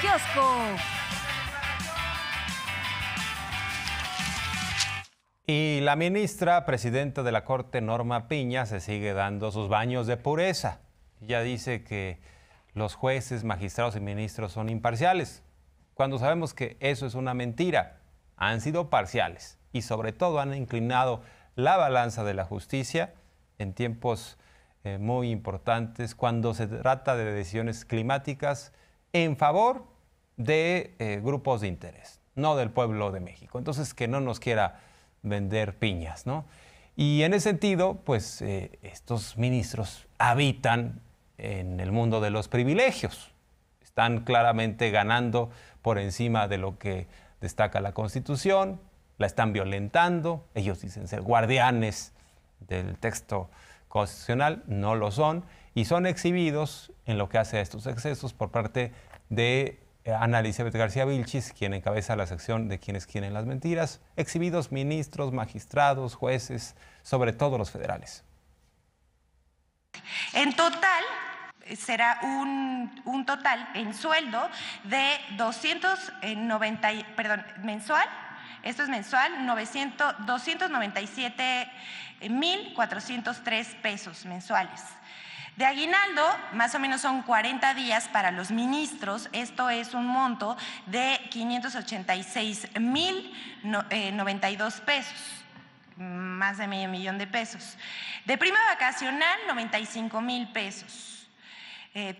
kiosco. Y la ministra, presidenta de la Corte, Norma Piña, se sigue dando sus baños de pureza. Ella dice que los jueces, magistrados y ministros son imparciales, cuando sabemos que eso es una mentira. Han sido parciales y sobre todo han inclinado la balanza de la justicia en tiempos eh, muy importantes cuando se trata de decisiones climáticas en favor de eh, grupos de interés, no del pueblo de México. Entonces, que no nos quiera vender piñas, ¿no? Y en ese sentido, pues eh, estos ministros habitan en el mundo de los privilegios. Están claramente ganando por encima de lo que destaca la Constitución, la están violentando, ellos dicen ser guardianes del texto constitucional, no lo son, y son exhibidos en lo que hace a estos excesos por parte de eh, Ana Elizabeth García Vilchis, quien encabeza la sección de quienes quieren las mentiras, exhibidos ministros, magistrados, jueces, sobre todo los federales. En total, será un, total en sueldo de 290, perdón, mensual, esto es mensual, 900, 297.403 pesos mensuales. De aguinaldo, más o menos son 40 días para los ministros, esto es un monto de 586 mil 92 pesos, más de medio millón de pesos. De prima vacacional, 95 mil pesos. Eh,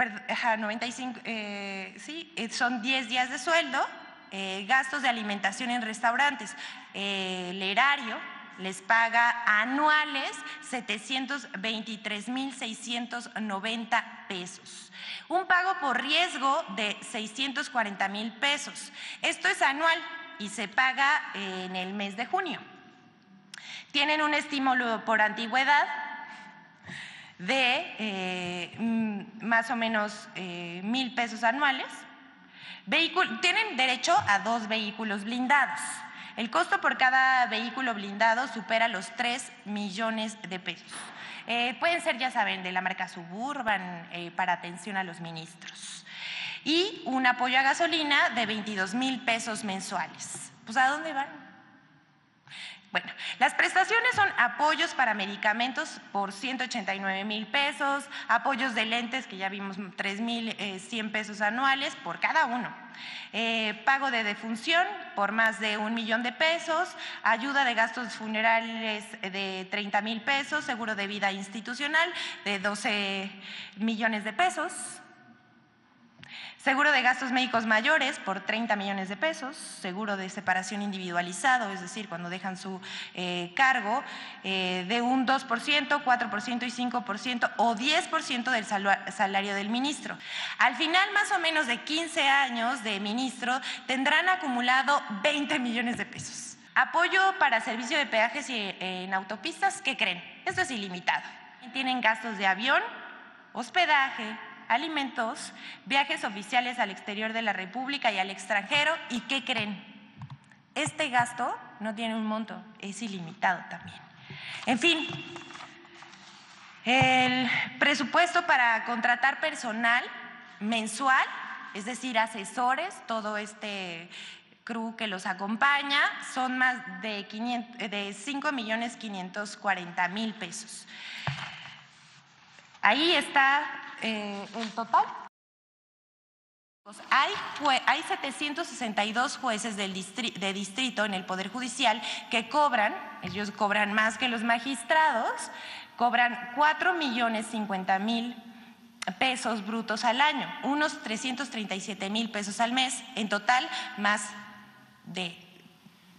95, eh, sí, eh, son 10 días de sueldo, eh, gastos de alimentación en restaurantes, el erario, les paga anuales 723.690 pesos. Un pago por riesgo de 640 mil pesos. Esto es anual y se paga en el mes de junio. Tienen un estímulo por antigüedad de eh, mm, más o menos eh, mil pesos anuales. Tienen derecho a dos vehículos blindados. El costo por cada vehículo blindado supera los 3 millones de pesos. Eh, pueden ser, ya saben, de la marca Suburban eh, para atención a los ministros. Y un apoyo a gasolina de 22 mil pesos mensuales. Pues ¿a dónde van? Bueno, las prestaciones son apoyos para medicamentos por 189 mil pesos, apoyos de lentes que ya vimos 3 mil 100 eh, pesos anuales por cada uno, eh, pago de defunción por más de un millón de pesos, ayuda de gastos funerales de 30 mil pesos, seguro de vida institucional de 12 millones de pesos, Seguro de gastos médicos mayores por 30 millones de pesos, seguro de separación individualizado, es decir, cuando dejan su eh, cargo, eh, de un 2%, 4% y 5% o 10% del salario del ministro. Al final, más o menos de 15 años de ministro, tendrán acumulado 20 millones de pesos. Apoyo para servicio de peajes y, en autopistas, ¿qué creen? Esto es ilimitado. Tienen gastos de avión, hospedaje, alimentos, viajes oficiales al exterior de la República y al extranjero. ¿Y qué creen? Este gasto no tiene un monto, es ilimitado también. En fin, el presupuesto para contratar personal mensual, es decir, asesores, todo este crew que los acompaña, son más de, 500, de 5 millones 540 mil pesos. Ahí está eh, el total. Hay, hay 762 jueces del de distrito en el Poder Judicial que cobran, ellos cobran más que los magistrados, cobran 4 millones 50 mil pesos brutos al año, unos 337 mil pesos al mes, en total más de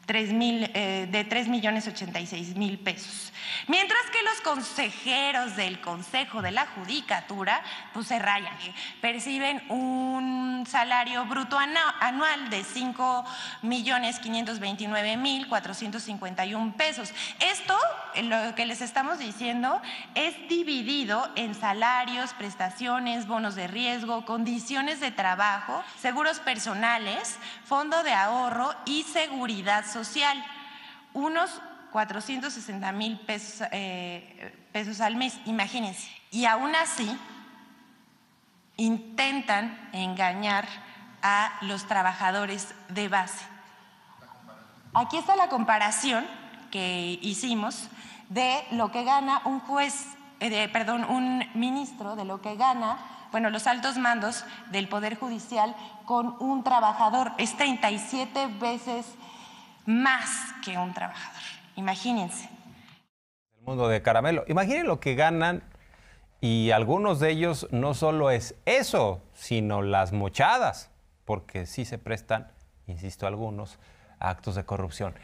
3 mil, eh, de 3 millones 86 mil pesos. Mientras que los consejeros del Consejo de la Judicatura pues se rayan, perciben un salario bruto anual de 5 millones 529 mil 451 pesos. Esto, lo que les estamos diciendo, es dividido en salarios, prestaciones, bonos de riesgo, condiciones de trabajo, seguros personales, fondo de ahorro y seguridad social social, unos 460 mil pesos, eh, pesos al mes, imagínense. Y aún así intentan engañar a los trabajadores de base. Aquí está la comparación que hicimos de lo que gana un juez, eh, perdón, un ministro, de lo que gana, bueno, los altos mandos del Poder Judicial con un trabajador. Es 37 veces más que un trabajador. Imagínense. El mundo de caramelo. Imaginen lo que ganan y algunos de ellos no solo es eso, sino las mochadas, porque sí se prestan, insisto, algunos actos de corrupción.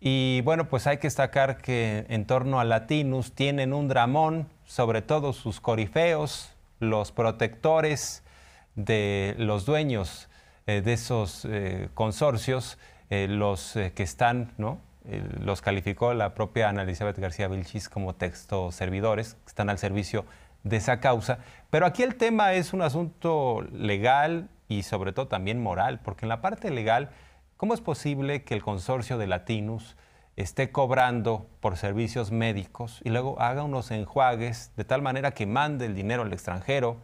Y bueno, pues hay que destacar que en torno a Latinus tienen un dramón, sobre todo sus corifeos, los protectores de los dueños eh, de esos eh, consorcios, eh, los que están, ¿no? los calificó la propia Ana Elizabeth García Vilchis como texto servidores, que están al servicio de esa causa. Pero aquí el tema es un asunto legal y sobre todo también moral, porque en la parte legal ¿Cómo es posible que el consorcio de Latinus esté cobrando por servicios médicos y luego haga unos enjuagues de tal manera que mande el dinero al extranjero,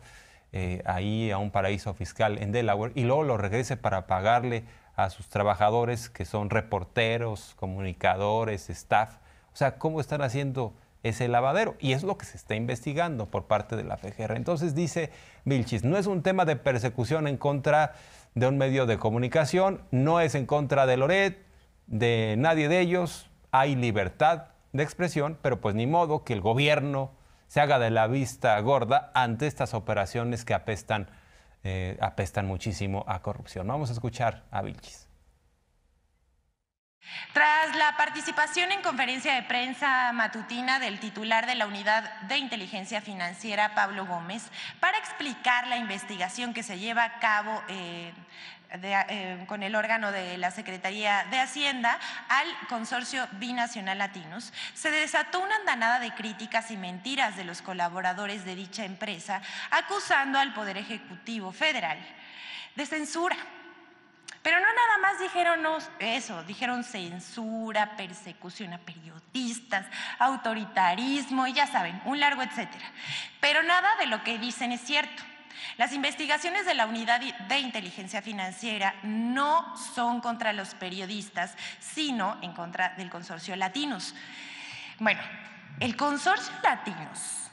eh, ahí a un paraíso fiscal en Delaware, y luego lo regrese para pagarle a sus trabajadores que son reporteros, comunicadores, staff? O sea, ¿cómo están haciendo ese lavadero? Y es lo que se está investigando por parte de la FGR. Entonces dice Vilchis, no es un tema de persecución en contra de un medio de comunicación, no es en contra de Loret, de nadie de ellos, hay libertad de expresión, pero pues ni modo que el gobierno se haga de la vista gorda ante estas operaciones que apestan, eh, apestan muchísimo a corrupción. Vamos a escuchar a Vilchis. Tras la participación en conferencia de prensa matutina del titular de la Unidad de Inteligencia Financiera, Pablo Gómez, para explicar la investigación que se lleva a cabo eh, eh, con el órgano de la Secretaría de Hacienda al consorcio binacional Latinos, se desató una andanada de críticas y mentiras de los colaboradores de dicha empresa, acusando al Poder Ejecutivo Federal de censura pero no nada más dijeron eso, dijeron censura, persecución a periodistas, autoritarismo y ya saben, un largo etcétera. Pero nada de lo que dicen es cierto. Las investigaciones de la Unidad de Inteligencia Financiera no son contra los periodistas, sino en contra del consorcio Latinos. Bueno, el consorcio Latinos,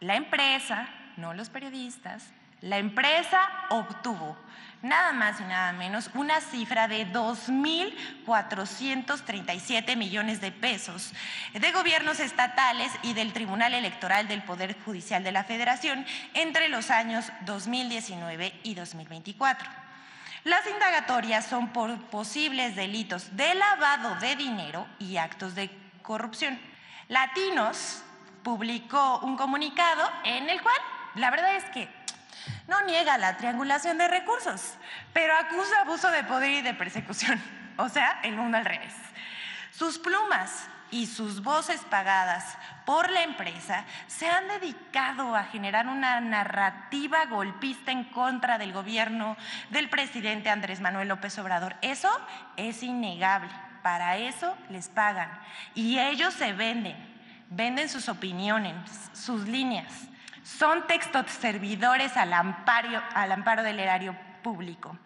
la empresa, no los periodistas, la empresa obtuvo nada más y nada menos una cifra de 2.437 millones de pesos de gobiernos estatales y del Tribunal Electoral del Poder Judicial de la Federación entre los años 2019 y 2024. Las indagatorias son por posibles delitos de lavado de dinero y actos de corrupción. Latinos publicó un comunicado en el cual la verdad es que no niega la triangulación de recursos, pero acusa abuso de poder y de persecución. O sea, el mundo al revés. Sus plumas y sus voces pagadas por la empresa se han dedicado a generar una narrativa golpista en contra del gobierno del presidente Andrés Manuel López Obrador. Eso es innegable. Para eso les pagan. Y ellos se venden, venden sus opiniones, sus líneas son textos servidores al amparo, del erario público.